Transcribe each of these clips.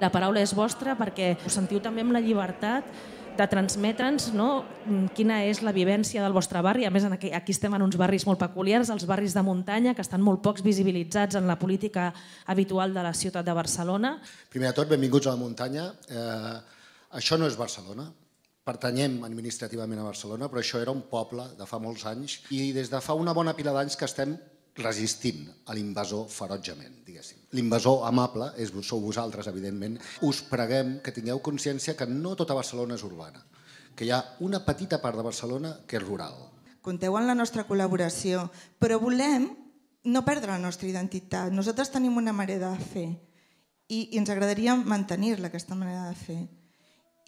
La paraula és vostra perquè us sentiu també amb la llibertat de transmetre'ns no, quina és la vivència del vostre barri. A més, aquí, aquí estem en uns barris molt peculiars, els barris de muntanya, que estan molt pocs visibilitzats en la política habitual de la ciutat de Barcelona. Primer de tot, benvinguts a la muntanya. Eh, això no és Barcelona. Pertanyem administrativament a Barcelona, però això era un poble de fa molts anys i des de fa una bona pila d'anys que estem resistint a l'invasor ferotgement, diguéssim. L'invasor amable és, sou vosaltres, evidentment. Us preguem que tingueu consciència que no tota Barcelona és urbana, que hi ha una petita part de Barcelona que és rural. Compteu en la nostra col·laboració, però volem no perdre la nostra identitat. Nosaltres tenim una manera de fer i, i ens agradaria mantenir-la, aquesta manera de fer,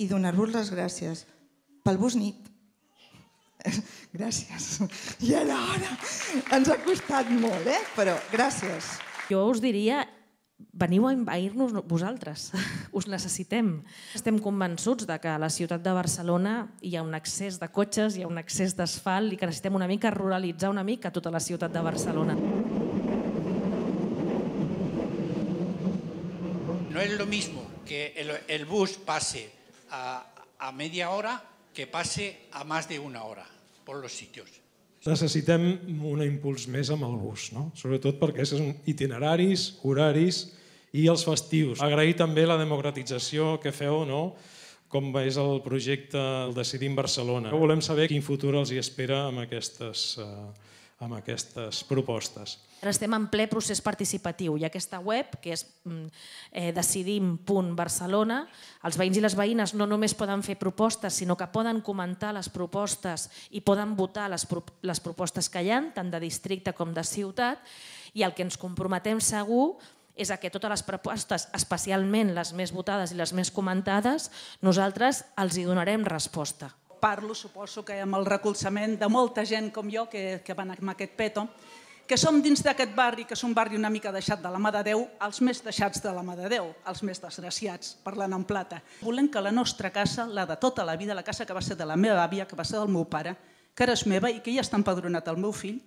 i donar-vos les gràcies pel bus nit, Gràcies. I ara, ara, ens ha costat molt, eh? però gràcies. Jo us diria, veniu a envair-nos vosaltres, us necessitem. Estem convençuts de que a la ciutat de Barcelona hi ha un excés de cotxes, hi ha un excés d'asfalt i que necessitem una mica ruralitzar una mica tota la ciutat de Barcelona. No es lo mismo que el, el bus pase a, a media hora que pase a más de una hora por los sitios. Necessitem un impuls més amb el bus, no? sobretot perquè són itineraris, horaris i els festius. Agrair també la democratització que feu, no? com és el projecte el Decidim Barcelona. Volem saber quin futur els hi espera amb aquestes, uh, amb aquestes propostes. Ara estem en ple procés participatiu i aquesta web, que és mm, eh, decidim.barcelona, els veïns i les veïnes no només poden fer propostes, sinó que poden comentar les propostes i poden votar les, pro les propostes que hi ha, tant de districte com de ciutat, i el que ens comprometem segur és a que totes les propostes, especialment les més votades i les més comentades, nosaltres els hi donarem resposta. Parlo, suposo que amb el recolzament de molta gent com jo que, que van amb aquest peto, que som dins d'aquest barri, que és un barri una mica deixat de la mà de Déu, els més deixats de la mà de Déu, els més desgraciats, parlant en plata. Volem que la nostra casa, la de tota la vida, la casa que va ser de la meva àvia, que va ser del meu pare, que ara és meva i que ja està empadronat el meu fill,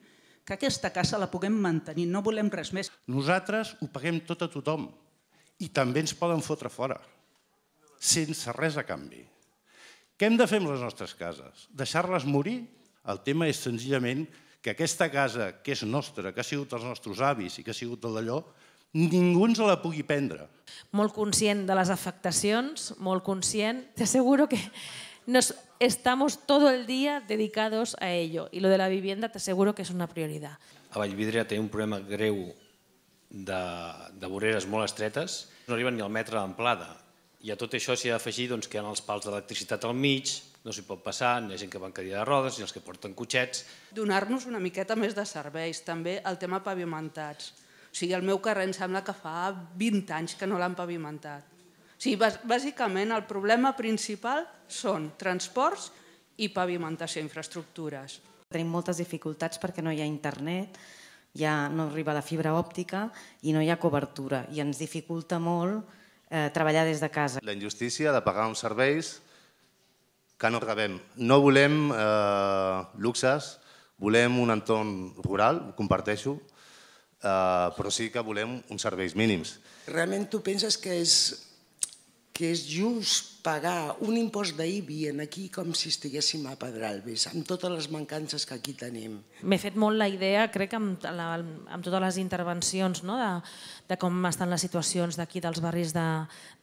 que aquesta casa la puguem mantenir, no volem res més. Nosaltres ho paguem tot a tothom i també ens poden fotre fora, sense res a canvi. Què hem de fer amb les nostres cases? Deixar-les morir? El tema és senzillament que aquesta casa, que és nostra, que ha sigut els nostres avis i que ha sigut el d'allò, ningú ens la pugui prendre. Molt conscient de les afectacions, molt conscient. Te aseguro que nos estamos todo el día dedicados a ello. Y lo de la vivienda te aseguro que es una prioridad. A Vallvidrera té un problema greu de, de voreres molt estretes. No arriben ni al metre d'amplada. I a tot això s'hi ha d'afegir doncs, que hi ha els pals d'electricitat al mig, no s'hi pot passar, hi ha gent que va en cadira de rodes, i els que porten cotxets. Donar-nos una miqueta més de serveis, també el tema pavimentats. O sigui, el meu carrer em sembla que fa 20 anys que no l'han pavimentat. O sigui, bàsicament el problema principal són transports i pavimentació, infraestructures. Tenim moltes dificultats perquè no hi ha internet, ja no arriba la fibra òptica i no hi ha cobertura i ens dificulta molt eh, treballar des de casa. La injustícia de pagar uns serveis que no rebem. No volem eh, luxes, volem un entorn rural, ho comparteixo, eh, però sí que volem uns serveis mínims. Realment tu penses que és, que és just pagar un impost d'IBI en aquí com si estiguéssim a Pedralbes, amb totes les mancances que aquí tenim. M'he fet molt la idea, crec, amb, la, amb totes les intervencions no? de, de com estan les situacions d'aquí dels barris de,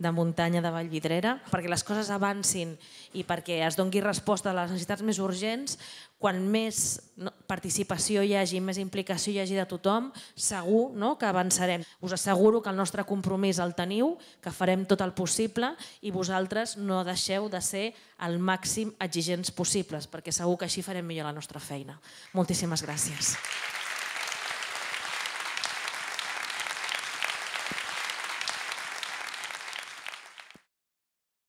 de muntanya de Vallvidrera, perquè les coses avancin i perquè es dongui resposta a les necessitats més urgents, quan més participació hi hagi, més implicació hi hagi de tothom, segur no? que avançarem. Us asseguro que el nostre compromís el teniu, que farem tot el possible i vosaltres no deixeu de ser el màxim exigents possibles, perquè segur que així farem millor la nostra feina. Moltíssimes gràcies.